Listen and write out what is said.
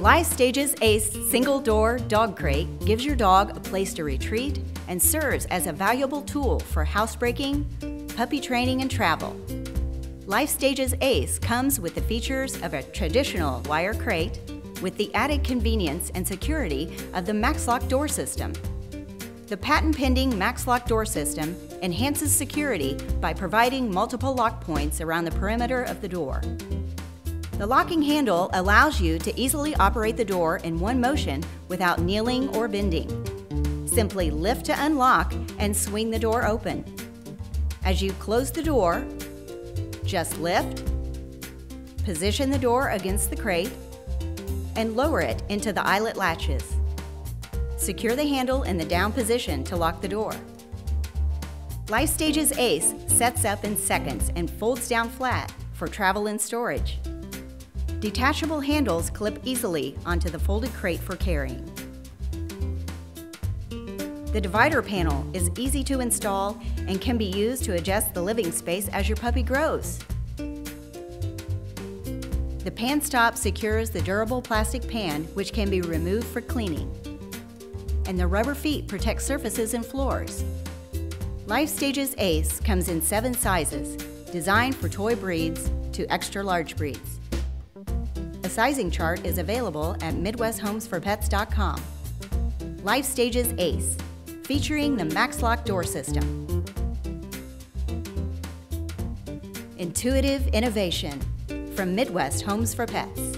Life Stages Ace single door dog crate gives your dog a place to retreat and serves as a valuable tool for housebreaking, puppy training, and travel. Life Stages Ace comes with the features of a traditional wire crate with the added convenience and security of the MaxLock door system. The patent-pending MaxLock door system enhances security by providing multiple lock points around the perimeter of the door. The locking handle allows you to easily operate the door in one motion without kneeling or bending. Simply lift to unlock and swing the door open. As you close the door, just lift, position the door against the crate, and lower it into the eyelet latches. Secure the handle in the down position to lock the door. Life Stages Ace sets up in seconds and folds down flat for travel and storage. Detachable handles clip easily onto the folded crate for carrying. The divider panel is easy to install and can be used to adjust the living space as your puppy grows. The pan stop secures the durable plastic pan which can be removed for cleaning and the rubber feet protect surfaces and floors. Life Stages Ace comes in seven sizes, designed for toy breeds to extra large breeds. Sizing chart is available at MidwestHomesForPets.com. Life Stages Ace, featuring the MaxLock door system. Intuitive innovation from Midwest Homes for Pets.